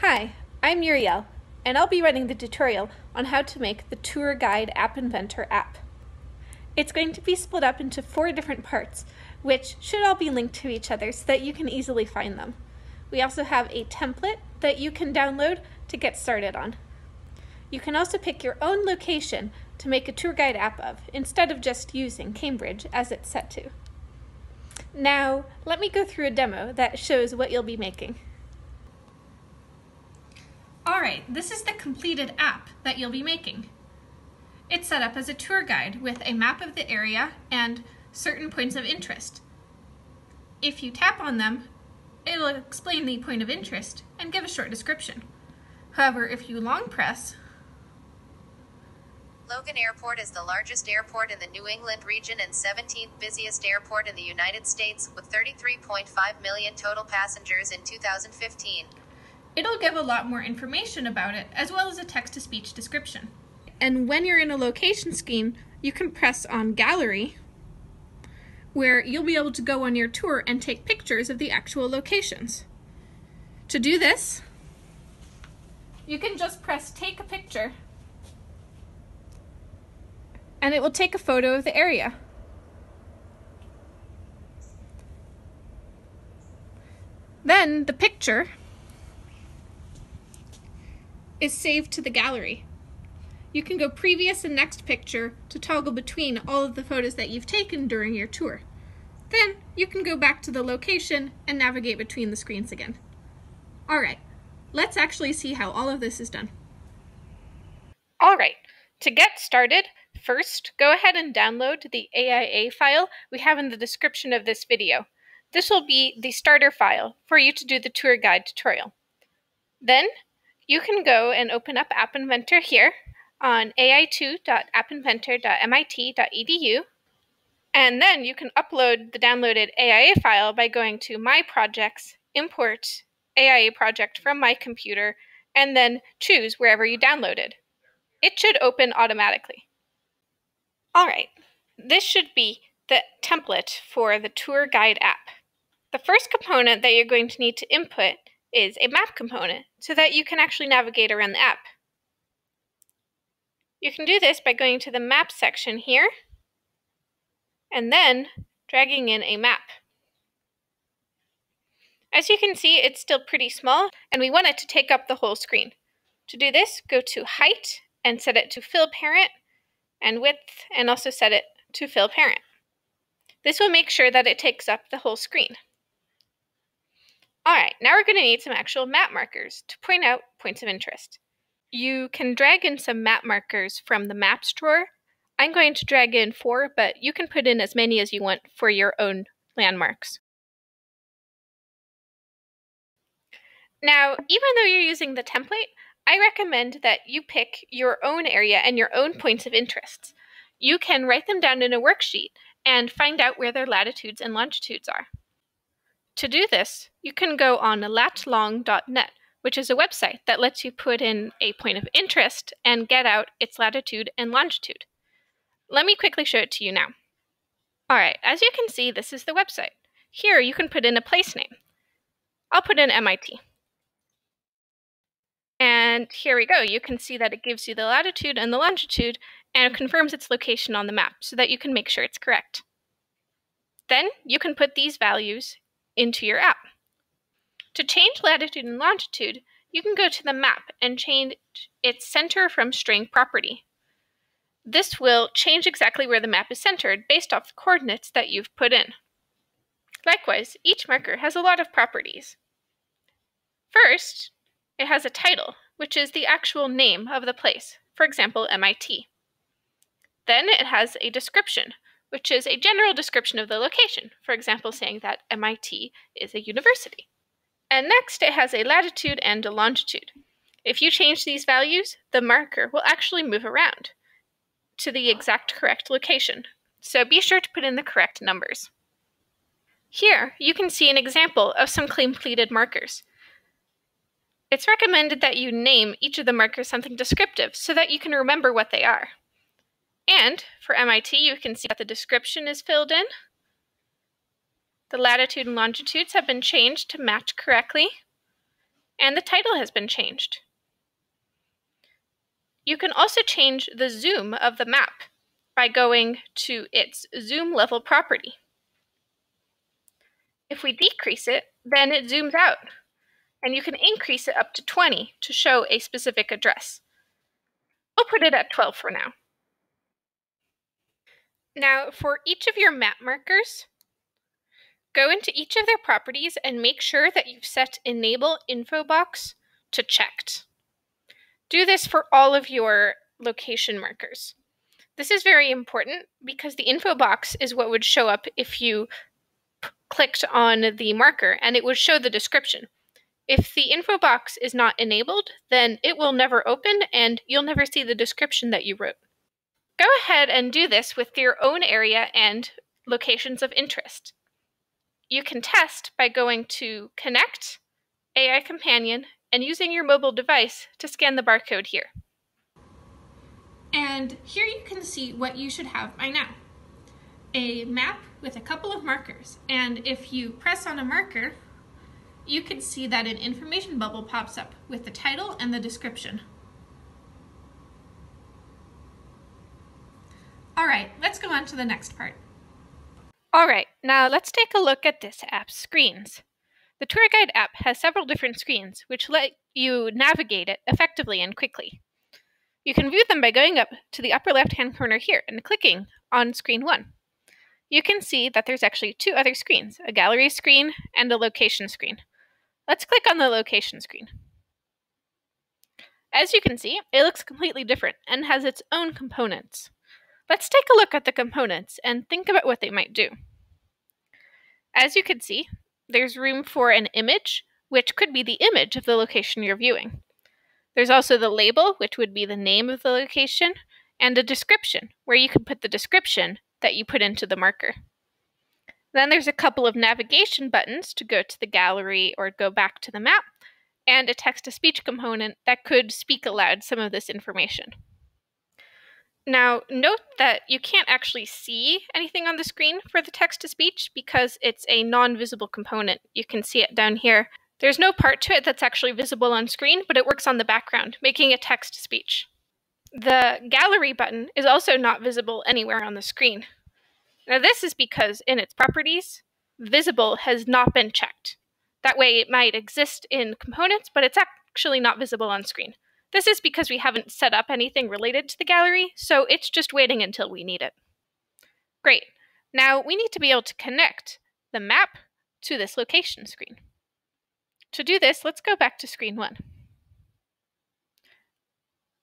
Hi, I'm Muriel, and I'll be running the tutorial on how to make the Tour Guide App Inventor app. It's going to be split up into four different parts, which should all be linked to each other so that you can easily find them. We also have a template that you can download to get started on. You can also pick your own location to make a tour guide app of, instead of just using Cambridge as it's set to. Now, let me go through a demo that shows what you'll be making. Alright, this is the completed app that you'll be making. It's set up as a tour guide with a map of the area and certain points of interest. If you tap on them, it'll explain the point of interest and give a short description. However, if you long press, Logan Airport is the largest airport in the New England region and 17th busiest airport in the United States, with 33.5 million total passengers in 2015. It'll give a lot more information about it, as well as a text to speech description. And when you're in a location screen, you can press on Gallery, where you'll be able to go on your tour and take pictures of the actual locations. To do this, you can just press Take a Picture and it will take a photo of the area. Then the picture is saved to the gallery. You can go previous and next picture to toggle between all of the photos that you've taken during your tour. Then you can go back to the location and navigate between the screens again. Alright, let's actually see how all of this is done. Alright, to get started, First, go ahead and download the AIA file we have in the description of this video. This will be the starter file for you to do the tour guide tutorial. Then, you can go and open up App Inventor here on ai2.appinventor.mit.edu and then you can upload the downloaded AIA file by going to My Projects, Import AIA project from my computer, and then choose wherever you downloaded. It should open automatically. All right, this should be the template for the tour guide app. The first component that you're going to need to input is a map component so that you can actually navigate around the app. You can do this by going to the map section here and then dragging in a map. As you can see, it's still pretty small and we want it to take up the whole screen. To do this, go to height and set it to fill parent and width and also set it to fill parent. This will make sure that it takes up the whole screen. Alright, now we're going to need some actual map markers to point out points of interest. You can drag in some map markers from the maps drawer. I'm going to drag in four, but you can put in as many as you want for your own landmarks. Now, even though you're using the template, I recommend that you pick your own area and your own points of interest. You can write them down in a worksheet and find out where their latitudes and longitudes are. To do this, you can go on latlong.net, which is a website that lets you put in a point of interest and get out its latitude and longitude. Let me quickly show it to you now. Alright, as you can see, this is the website. Here you can put in a place name. I'll put in MIT. And here we go. You can see that it gives you the latitude and the longitude and it confirms its location on the map so that you can make sure it's correct. Then you can put these values into your app. To change latitude and longitude, you can go to the map and change its center from string property. This will change exactly where the map is centered based off the coordinates that you've put in. Likewise, each marker has a lot of properties. First, it has a title, which is the actual name of the place, for example, MIT. Then it has a description, which is a general description of the location, for example, saying that MIT is a university. And next, it has a latitude and a longitude. If you change these values, the marker will actually move around to the exact correct location. So be sure to put in the correct numbers. Here, you can see an example of some completed markers. It's recommended that you name each of the markers something descriptive so that you can remember what they are. And for MIT, you can see that the description is filled in. The latitude and longitudes have been changed to match correctly. and the title has been changed. You can also change the zoom of the map by going to its zoom level property. If we decrease it, then it zooms out, and you can increase it up to 20 to show a specific address. I'll put it at 12 for now. Now, for each of your map markers, go into each of their properties and make sure that you've set Enable Info Box to checked. Do this for all of your location markers. This is very important because the info box is what would show up if you clicked on the marker and it would show the description. If the info box is not enabled, then it will never open and you'll never see the description that you wrote. Go ahead and do this with your own area and locations of interest. You can test by going to Connect, AI Companion, and using your mobile device to scan the barcode here. And here you can see what you should have by now. A map with a couple of markers. And if you press on a marker, you can see that an information bubble pops up with the title and the description. All right, on to the next part. All right, now let's take a look at this app's screens. The Tour Guide app has several different screens, which let you navigate it effectively and quickly. You can view them by going up to the upper left-hand corner here and clicking on screen 1. You can see that there's actually two other screens, a gallery screen and a location screen. Let's click on the location screen. As you can see, it looks completely different and has its own components. Let's take a look at the components and think about what they might do. As you can see, there's room for an image, which could be the image of the location you're viewing. There's also the label, which would be the name of the location, and a description, where you can put the description that you put into the marker. Then there's a couple of navigation buttons to go to the gallery or go back to the map, and a text to speech component that could speak aloud some of this information. Now, note that you can't actually see anything on the screen for the text to speech because it's a non visible component. You can see it down here. There's no part to it that's actually visible on screen, but it works on the background, making a text to speech. The gallery button is also not visible anywhere on the screen. Now, this is because in its properties, visible has not been checked. That way, it might exist in components, but it's actually not visible on screen. This is because we haven't set up anything related to the gallery, so it's just waiting until we need it. Great. Now we need to be able to connect the map to this location screen. To do this, let's go back to screen one.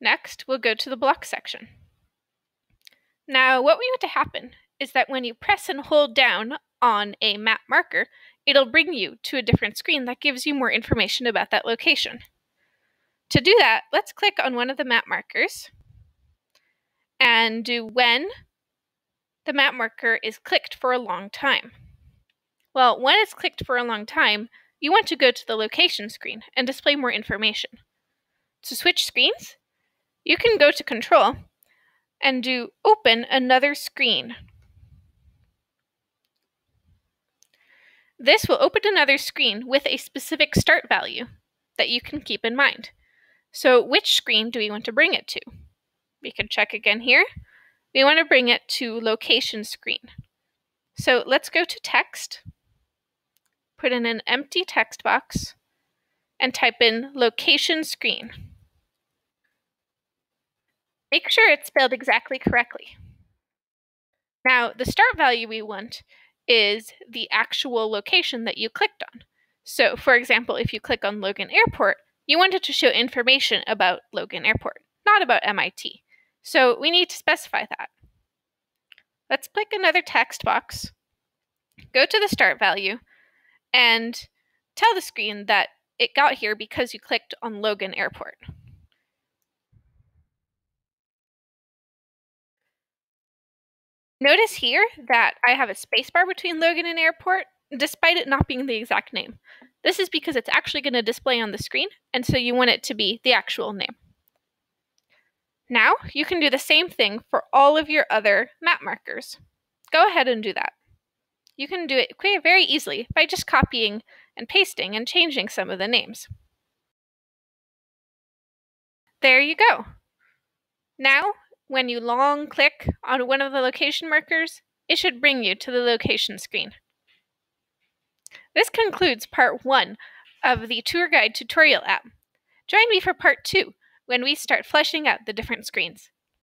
Next, we'll go to the block section. Now, what we want to happen is that when you press and hold down on a map marker, it'll bring you to a different screen that gives you more information about that location. To do that, let's click on one of the map markers and do when the map marker is clicked for a long time. Well, when it's clicked for a long time, you want to go to the location screen and display more information. To switch screens, you can go to Control and do Open another screen. This will open another screen with a specific start value that you can keep in mind. So which screen do we want to bring it to? We can check again here. We want to bring it to location screen. So let's go to text, put in an empty text box, and type in location screen. Make sure it's spelled exactly correctly. Now, the start value we want is the actual location that you clicked on. So, for example, if you click on Logan Airport, you wanted to show information about Logan Airport, not about MIT. So we need to specify that. Let's click another text box, go to the start value, and tell the screen that it got here because you clicked on Logan Airport. Notice here that I have a spacebar between Logan and Airport, despite it not being the exact name. This is because it's actually going to display on the screen, and so you want it to be the actual name. Now, you can do the same thing for all of your other map markers. Go ahead and do that. You can do it very easily by just copying and pasting and changing some of the names. There you go. Now, when you long click on one of the location markers, it should bring you to the location screen. This concludes part one of the tour guide tutorial app. Join me for part two when we start fleshing out the different screens.